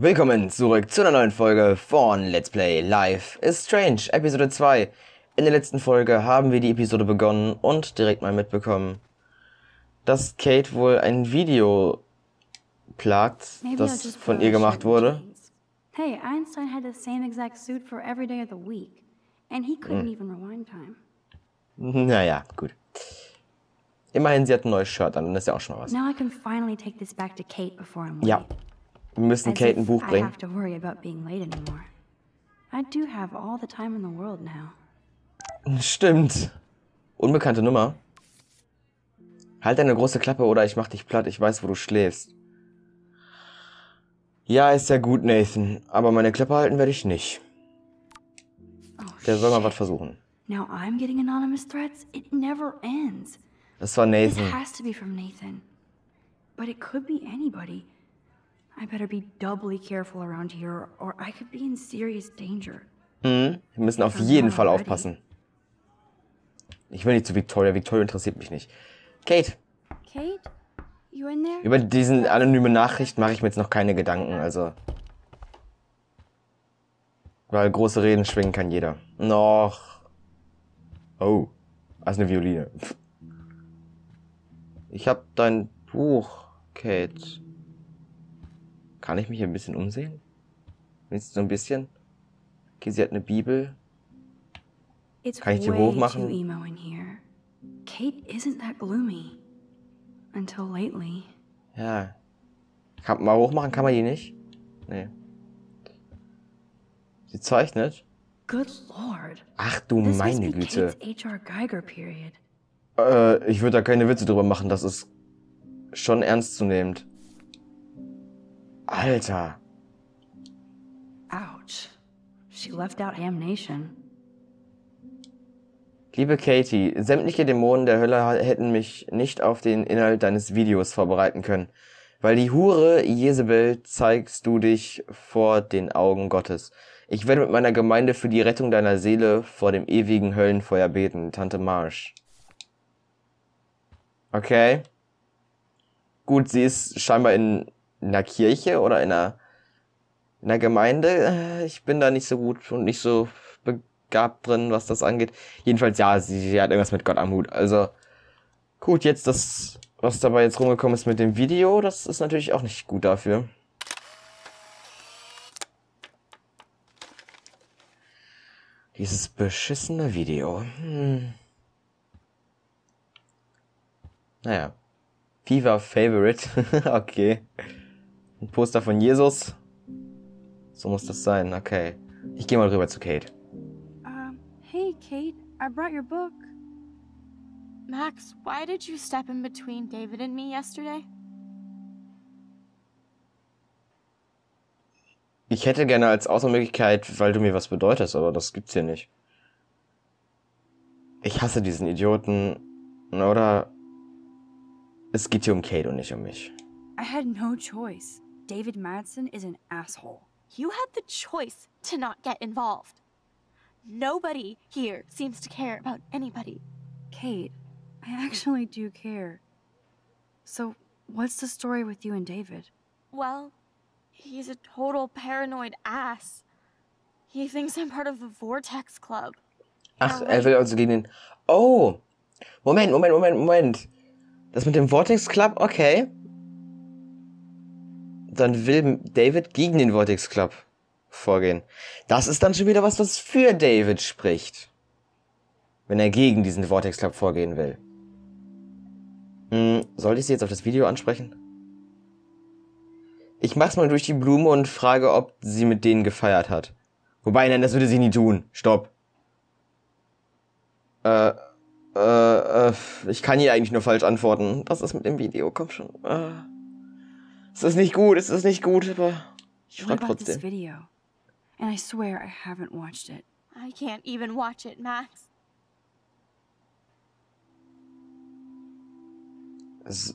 Willkommen zurück zu einer neuen Folge von Let's Play Life is Strange, Episode 2. In der letzten Folge haben wir die Episode begonnen und direkt mal mitbekommen, dass Kate wohl ein Video plagt, das von ihr gemacht wurde. Hey, Einstein had the same exact suit for every day of the week, and he couldn't Mm. even rewind time. Naja, gut. Immerhin, sie hat ein neues Shirt an, das ist ja auch schon mal was. Now I can finally take this back to Kate before I'm late. Ja, wir müssen Kate ein Buch bringen. Stimmt. Unbekannte Nummer. Halt deine große Klappe oder ich mach dich platt, ich weiß, wo du schläfst. Ja, ist ja gut, Nathan, aber meine Klappe halten werde ich nicht. Oh, Der soll mal was versuchen. Now I'm getting anonymous threats? It never ends. Das war This Nathan. has to be from Nathan. But it could be anybody. I better be doubly careful around here, or I could be in serious danger. Mhm. Wir müssen auf jeden Fall aufpassen. Ich will nicht zu Victoria. Victoria interessiert mich nicht. Kate, Kate? You in there? über diesen anonyme Nachricht mache ich mir jetzt noch keine Gedanken, also. Weil große Reden schwingen kann jeder. Noch. Oh. Also eine Violine. Ich hab dein Buch, Kate. Kann ich mich ein bisschen umsehen? Willst du so ein bisschen? Okay, sie hat eine Bibel. Kann ich die hochmachen? Kate isn't that gloomy. Until lately. Ja. Kann mal hochmachen, kann man die nicht? Nee. Sie zeichnet. Good lord. Ach du This meine Güte. Äh, ich würde da keine Witze drüber machen, das ist schon ernstzunehmend. Alter. Ouch. She left out Ham Nation. Liebe Katie, sämtliche Dämonen der Hölle hätten mich nicht auf den Inhalt deines Videos vorbereiten können. Weil die Hure Jezebel zeigst du dich vor den Augen Gottes. Ich werde mit meiner Gemeinde für die Rettung deiner Seele vor dem ewigen Höllenfeuer beten, Tante Marsh. Okay. Gut, sie ist scheinbar in einer Kirche oder in einer, in einer Gemeinde. Äh, Ich bin da nicht so gut und nicht so begabt drin, was das angeht. Jedenfalls, ja, sie, sie hat irgendwas mit Gott am Hut. Also, gut, jetzt das, was dabei jetzt rumgekommen ist mit dem Video, das ist natürlich auch nicht gut dafür. Dieses beschissene Video. Hm. Naja. Viva Favorite. okay. Ein Poster von Jesus. So muss das sein, okay. Ich gehe mal rüber zu Kate. Um, hey, Kate. I brought your book. Max, why did you step in between David and me yesterday? Ich hätte gerne als Auswahlmöglichkeit, weil du mir was bedeutest, aber das gibt's hier nicht. Ich hasse diesen Idioten. Oder es geht hier um Kate und nicht um mich. I had no choice. David Madsen is an asshole. You had the choice to not get involved. Nobody here seems to care about anybody. Kate, I actually do care. So, what's the story with you and David? Well, he's a total paranoid ass. He thinks I'm part of the Vortex Club. Ach, er will also gegen den... Oh! Moment, Moment, Moment, Moment. Das mit dem Vortex Club, okay. Dann will David gegen den Vortex Club vorgehen. Das ist dann schon wieder was, was für David spricht. Wenn er gegen diesen Vortex Club vorgehen will. Hm, sollte ich sie jetzt auf das Video ansprechen? Ich mach's mal durch die Blume und frage, ob sie mit denen gefeiert hat. Wobei, nein, das würde sie nie tun. Stopp. Äh, äh, äh, ich kann hier eigentlich nur falsch antworten. Das ist mit dem Video, komm schon. Äh, es ist nicht gut, es ist nicht gut, aber ich What frag about this trotzdem. video? And I swear I haven't watched it. I can't even watch it, Max. Es,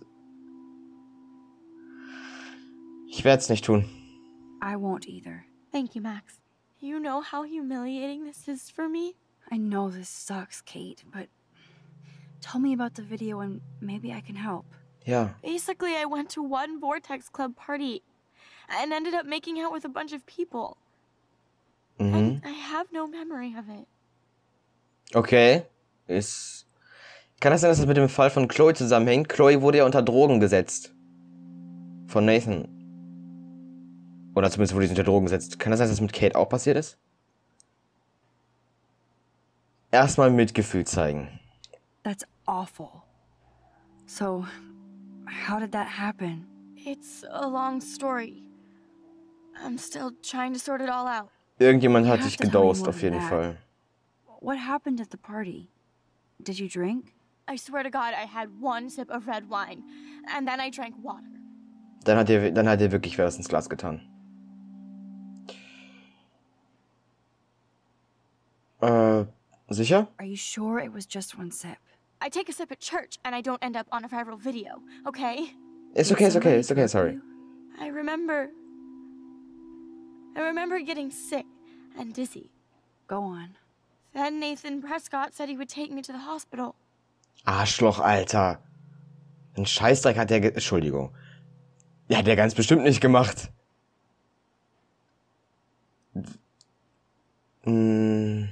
ich werde es nicht tun. I won't either. Thank you, Max. You know how humiliating this is for me? I know this sucks, Kate, but tell me about the video and maybe I can help. Ja. Basically, I went to one Vortex Club party. and ended up making out with a bunch of people. Mhm. And I have no memory of it. Okay. Ist. Kann das sein, dass das mit dem Fall von Chloe zusammenhängt? Chloe wurde ja unter Drogen gesetzt. Von Nathan. Oder zumindest wurde sie unter Drogen gesetzt. Kann das sein, dass das mit Kate auch passiert ist? Erstmal Mitgefühl zeigen. That's awful. So, how did that happen? It's a long story. I'm still trying to sort it all out. Irgendjemand hat have dich to tell me gedost, more auf jeden that. Fall. What happened at the party? Did you drink? I swear to God, I had one sip of red wine, and then I drank water. Dann hat dir, dann hat dir wirklich wer was ins Glas getan. Äh, sicher? Are you sure it was just one sip? I take a sip at church, and I don't end up on a viral video, okay? Ist Did okay, ist okay, ist okay, sorry. I remember. I remember getting sick and dizzy. Go on. Then Nathan Prescott said he would take me to the hospital. Arschloch, Alter. Ein Scheißdreck hat der, ge Entschuldigung. Ja, hat der ganz bestimmt nicht gemacht. Hm,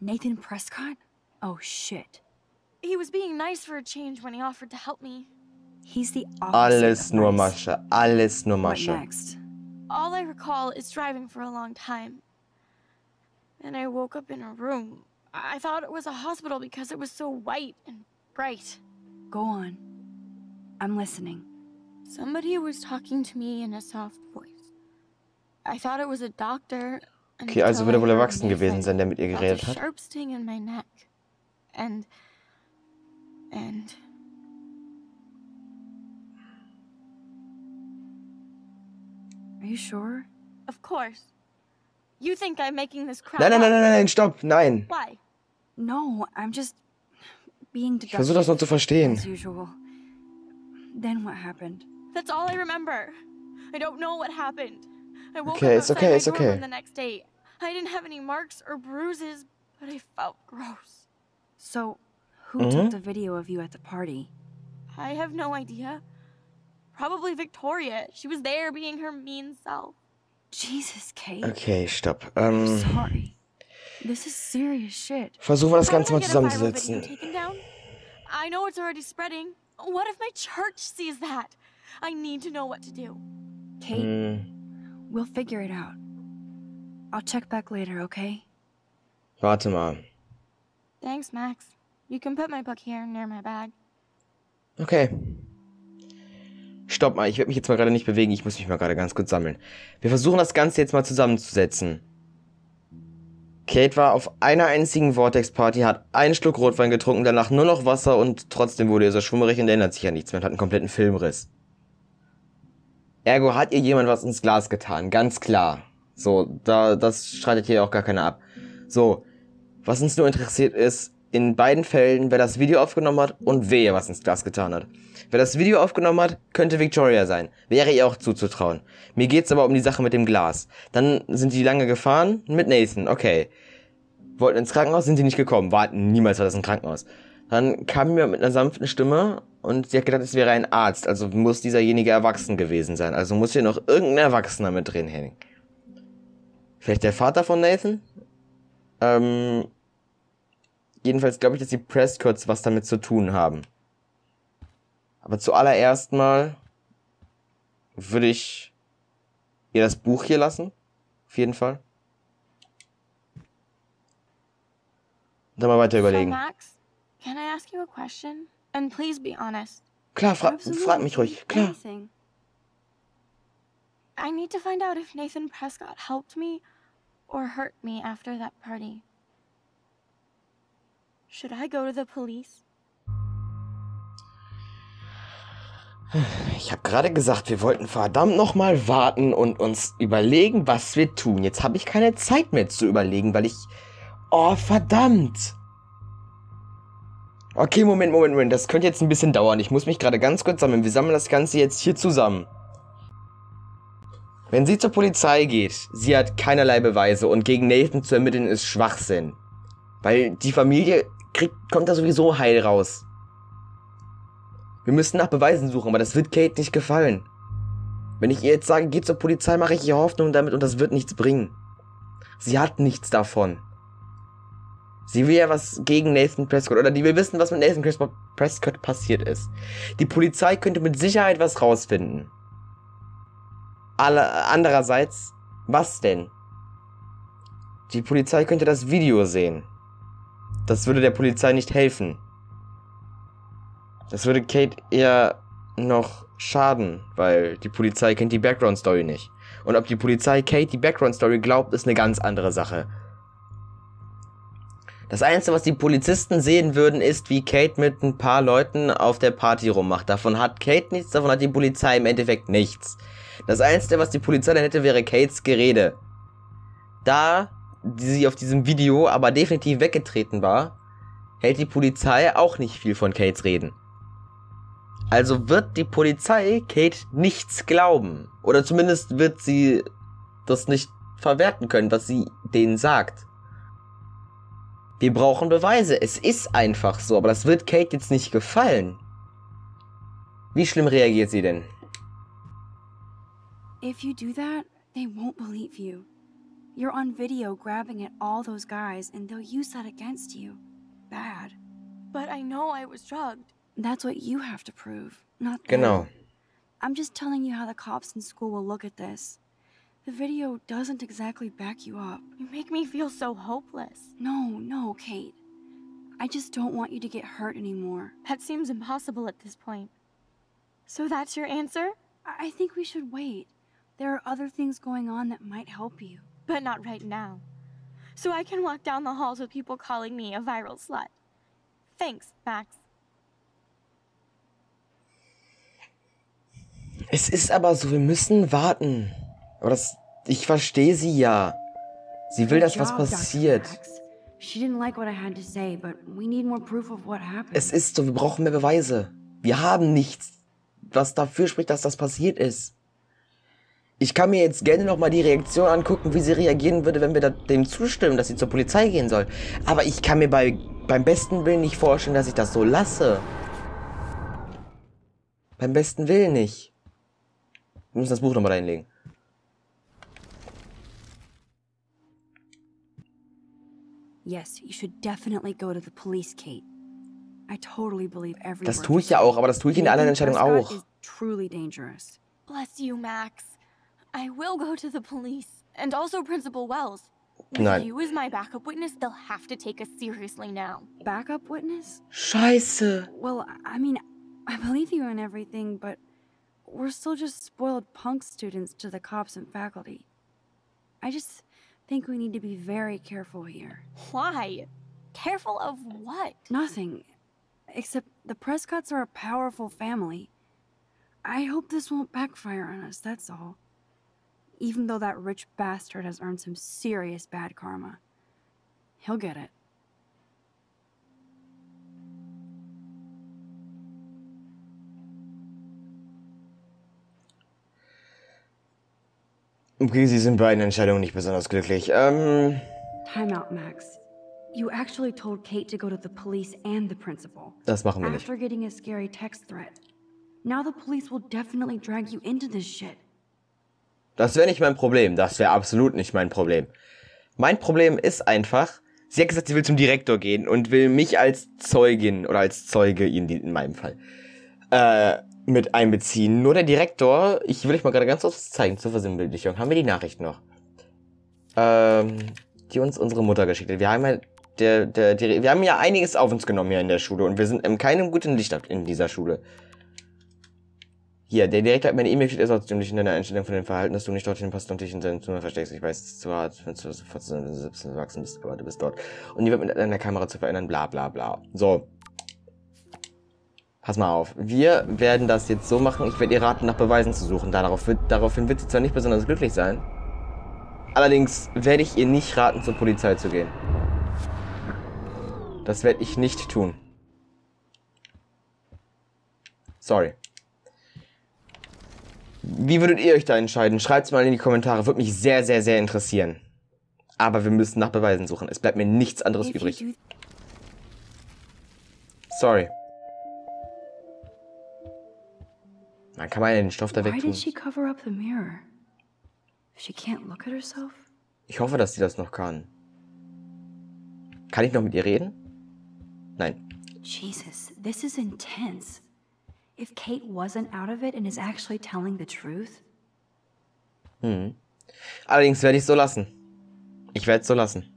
Nathan Prescott? Oh shit. He was being nice for a change when he offered to help me. He's the opposite alles of nur nice. Masche, alles nur What next? All I recall is driving for a long time. Then I woke up in a room. I I thought it was a hospital because it was so white and bright. Go on. I'm listening. Somebody was talking to me in a soft voice. I thought it was a doctor. Okay, also wird er wohl erwachsen gewesen sein, der mit ihr geredet a hat. sharp sting in my neck. And. And. Are you sure? Of course. You think I'm making this crap Nein, nein, nein, nein, nein, stopp, nein. Why? No, I'm just being Ich versuche das nur zu deductive verstehen. as usual. Then what happened? That's all I remember. I don't know what happened. I woke Okay, up it's okay, it's okay. the next day. I didn't have any marks or bruises, but I felt gross. So, who Mhm. took the video of you at the party? I have no idea. Probably Victoria. She was there being her mean self. Jesus, Kate. Okay, stopp. I'm Ähm, sorry. This is serious shit. versuchen wir das Ganze I mal get a viral video zusammenzusetzen. I know it's already spreading. What if my church sees that? I need to know what to do. Kate, Hm, we'll figure it out. I'll check back later, okay? warte mal. Thanks, Max. You can put my book here near my bag. Okay. Stopp mal, ich werde mich jetzt mal gerade nicht bewegen, ich muss mich mal gerade ganz kurz sammeln. Wir versuchen das Ganze jetzt mal zusammenzusetzen. Kate war auf einer einzigen Vortex-Party, hat einen Schluck Rotwein getrunken, danach nur noch Wasser und trotzdem wurde ihr so schwummerig und erinnert sich an nichts mehr und hat einen kompletten Filmriss. Ergo hat ihr jemand was ins Glas getan, ganz klar. So, da, das streitet hier auch gar keiner ab. So, was uns nur interessiert ist, in beiden Fällen, wer das Video aufgenommen hat und wer was ins Glas getan hat. Wer das Video aufgenommen hat, könnte Victoria sein. Wäre ihr auch zuzutrauen. Mir geht's aber um die Sache mit dem Glas. Dann sind die lange gefahren mit Nathan, okay. Wollten ins Krankenhaus, sind sie nicht gekommen. Warten, niemals war das ein Krankenhaus. Dann kam mir mit einer sanften Stimme und sie hat gedacht, es wäre ein Arzt. Also muss dieserjenige erwachsen gewesen sein. Also muss hier noch irgendein Erwachsener mit drin hängen. Vielleicht der Vater von Nathan? Ähm, jedenfalls glaube ich, dass die Prescotts was damit zu tun haben. Aber zuallererst mal würde ich ihr das Buch hier lassen. Auf jeden Fall. Dann mal weiter überlegen. Max, can I ask you a question? And please be honest. Klar, fra frag mich ruhig. Klar. Anything. I need to find out if Nathan Prescott helped me or hurt me after that party. Should I go to the police? Ich habe gerade gesagt, wir wollten verdammt nochmal warten und uns überlegen, was wir tun. Jetzt habe ich keine Zeit mehr zu überlegen, weil ich... Oh, verdammt. Okay, Moment, Moment, Moment. Das könnte jetzt ein bisschen dauern. Ich muss mich gerade ganz kurz sammeln. Wir sammeln das Ganze jetzt hier zusammen. Wenn sie zur Polizei geht, sie hat keinerlei Beweise und gegen Nathan zu ermitteln ist Schwachsinn. Weil die Familie kriegt, kommt da sowieso heil raus. Wir müssen nach Beweisen suchen, aber das wird Kate nicht gefallen. Wenn ich ihr jetzt sage, geh zur Polizei, mache ich ihr Hoffnung damit und das wird nichts bringen. Sie hat nichts davon. Sie will ja was gegen Nathan Prescott oder die will wissen, was mit Nathan Prescott passiert ist. Die Polizei könnte mit Sicherheit was rausfinden. Alle, andererseits, was denn? Die Polizei könnte das Video sehen. Das würde der Polizei nicht helfen. Das würde Kate eher noch schaden, weil die Polizei kennt die Background Story nicht. Und ob die Polizei Kate die Background Story glaubt, ist eine ganz andere Sache. Das Einzige, was die Polizisten sehen würden, ist, wie Kate mit ein paar Leuten auf der Party rummacht. Davon hat Kate nichts, davon hat die Polizei im Endeffekt nichts. Das Einzige, was die Polizei dann hätte, wäre Kates Gerede. Da sie auf diesem Video aber definitiv weggetreten war, hält die Polizei auch nicht viel von Kates Reden. Also wird die Polizei Kate nichts glauben. Oder zumindest wird sie das nicht verwerten können, was sie denen sagt. Wir brauchen Beweise. Es ist einfach so, aber das wird Kate jetzt nicht gefallen. Wie schlimm reagiert sie denn? If you do that, they won't believe you. You're on video grabbing at all those guys, and they'll use that against you. Bad. But I know I was drugged. That's what you have to prove, not them. Genau. I'm just telling you how the cops in school will look at this. The video doesn't exactly back you up. You make me feel so hopeless. No, no, Kate. I just don't want you to get hurt anymore. That seems impossible at this point. So that's your answer? I I think we should wait. There are other things going on that might help you. But not right now. So I can walk down the halls with people calling me a viral slut. Thanks, Max. Es ist aber so, wir müssen warten. Aber das, ich verstehe sie ja. Sie will, dass was passiert. Es ist so, wir brauchen mehr Beweise. Wir haben nichts, was dafür spricht, dass das passiert ist. Ich kann mir jetzt gerne nochmal die Reaktion angucken, wie sie reagieren würde, wenn wir dem zustimmen, dass sie zur Polizei gehen soll. Aber ich kann mir bei, beim besten Willen nicht vorstellen, dass ich das so lasse. Beim besten Willen nicht. Wir müssen das Buch nochmal reinlegen. Yes, you should definitely go to the police, Kate. I totally believe every Das word tue you ich ja say. auch, aber das tue ich in der anderen Nathan Entscheidung auch. is truly dangerous. Bless you, Max. I will go to the police. And also Principal Wells. With Nein. you as my backup witness, they'll have to take us seriously now. Backup witness? Scheiße. Well, I I mean, I believe you in everything, but we're still just spoiled punk students to the cops and faculty. I just think we need to be very careful here. Why? Careful of what? Nothing. Except the Prescotts are a powerful family. I hope this won't backfire on us, that's all. Even though that rich bastard has earned some serious bad karma. He'll get it. Okay, Sie sind bei einer Entscheidung nicht besonders glücklich. Ähm, Time out, Max. You actually told Kate to go to the police and the principal. das machen wir nicht. After getting a scary text threat. Now the police will definitely drag you into this shit. Das wäre nicht mein Problem. Das wäre absolut nicht mein Problem. Mein Problem ist einfach, sie hat gesagt, sie will zum Direktor gehen und will mich als Zeugin oder als Zeuge in, in meinem Fall äh, mit einbeziehen. Nur der Direktor, ich will euch mal gerade ganz kurz zeigen zur Versinnbildlichung. Haben wir die Nachricht noch? Ähm, die uns unsere Mutter geschickt hat. Wir haben ja der, der, der, wir haben ja einiges auf uns genommen hier in der Schule und wir sind in keinem guten Licht in dieser Schule. Hier, der Direktor hat meine E-Mail geschickt, er soll dich in deiner Einstellung von dem Verhalten, dass du nicht dorthin passt und dich in seinem Zimmer versteckst. Ich weiß, es ist zu hart, wenn du sofort zu 17 erwachsen bist, aber du bist dort. Und die wird mit einer Kamera zu verändern, bla bla bla. So. Pass mal auf. Wir werden das jetzt so machen, ich werde ihr raten, nach Beweisen zu suchen. Darauf wird, daraufhin wird sie zwar nicht besonders glücklich sein. Allerdings werde ich ihr nicht raten, zur Polizei zu gehen. Das werde ich nicht tun. Sorry. Wie würdet ihr euch da entscheiden? Schreibt's mal in die Kommentare. Würde mich sehr, sehr, sehr interessieren. Aber wir müssen nach Beweisen suchen. Es bleibt mir nichts anderes übrig. Sorry. Dann kann man ja den Stoff da wegtun. Ich hoffe, dass sie das noch kann. Kann ich noch mit ihr reden? Nein. Jesus, this is intense. If Kate wasn't out of it and is actually telling the truth, Hm. Allerdings werde ich es so lassen. Ich werde es so lassen.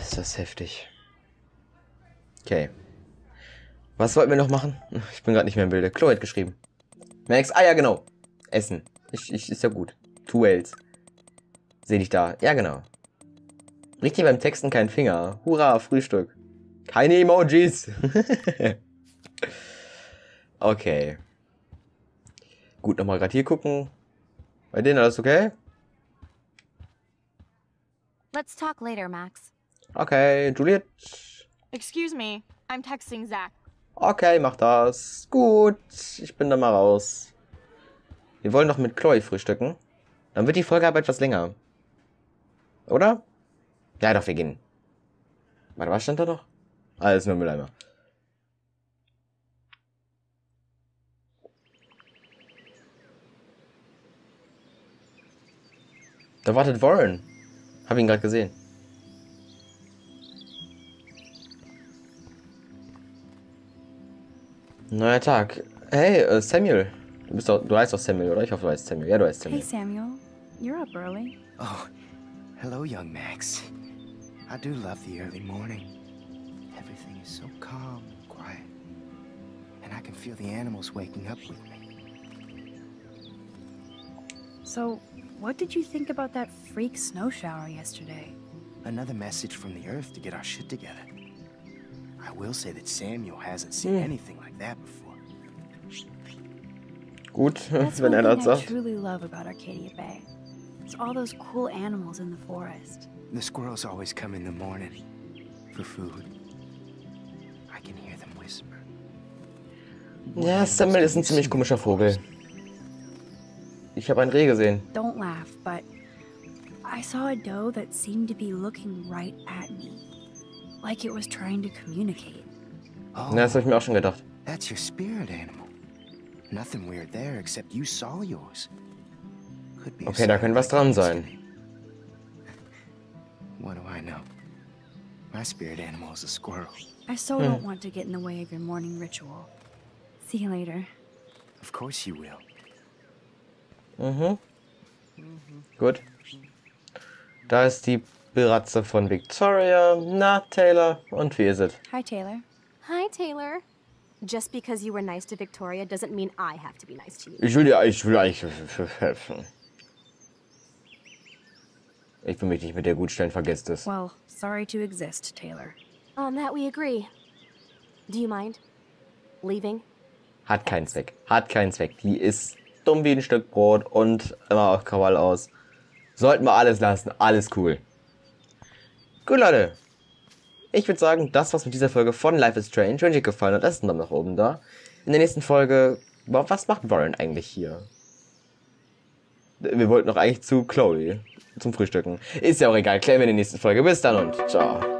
Ist das heftig. Okay. Was wollten wir noch machen? Ich bin gerade nicht mehr im Bilde. Chloe hat geschrieben. Max, ah ja, genau. Essen. Ich, ich, ist ja gut. Two Whales. Sehe dich da. Ja, genau. Richtig beim Texten kein Finger. Hurra, Frühstück. Keine Emojis. okay. Gut, nochmal gerade hier gucken. Bei denen alles okay? Let's talk later, Max. Okay, Juliet. Excuse me, I'm texting Zach. Okay, mach das. Gut, ich bin dann mal raus. Wir wollen noch mit Chloe frühstücken. Dann wird die Folge aber etwas länger. Oder? Ja, doch, wir gehen. Warte, was stand da noch? Ah, das ist nur Mülleimer. Da wartet Warren. Hab ihn gerade gesehen. Neuer Tag. Hey, äh, Samuel. Du, bist doch, du heißt doch Samuel, oder? Ich hoffe, du heißt Samuel. Ja, du heißt hey Samuel. Samuel, you're up early. Oh, hello, young Max. I do love the early morning. Everything is so calm and quiet. And I can feel the animals waking up with me. So, what did you think about that freak snow shower yesterday? Another message from the Earth to get our shit together. I will say that Samuel hasn't seen Hmm. anything like that before. Gut, That's wenn er thing das I sagt. truly love about Arcadia Bay. It's all those cool animals in the forest. The squirrels always come in the morning for food. I can hear them whisper. Ja, Samuel ist ein ziemlich komischer Vogel. Ich habe ein Reh gesehen. Don't laugh, but I saw a doe that seemed to be looking right at me. Like it was trying to communicate. Oh, Ja, das habe ich mir auch schon gedacht. That's your spirit animal. Nothing weird there, except you saw yours. Could be Okay, da sign könnte of was dran sein. What do I know? My spirit animal is a squirrel. I so don't want to get in the way of your morning ritual. See you later. Of course you will. Mhm. Gut. Da ist die Bratze von Victoria. Na, Taylor. Und wie ist es? Hi, Taylor. Hi, Taylor. Just because you were nice to Victoria doesn't mean I have to be nice to you. Ich will dir, ich will eigentlich helfen. Ich will mich nicht mit der gut stellen, vergesst es. Well, sorry to exist, Taylor. On that we agree. Do you mind? Leaving? Hat keinen Zweck. Hat keinen Zweck. Die ist dumm wie ein Stück Brot und immer auf Krawall aus. Sollten wir alles lassen. Alles cool. Gut, Leute. Ich würde sagen, das war's mit dieser Folge von Life is Strange. Wenn euch gefallen hat, lasst einen Daumen nach oben da. In der nächsten Folge, wa- was macht Warren eigentlich hier? Wir wollten doch eigentlich zu Chloe zum Frühstücken. Ist ja auch egal. Klären wir in der nächsten Folge. Bis dann und ciao.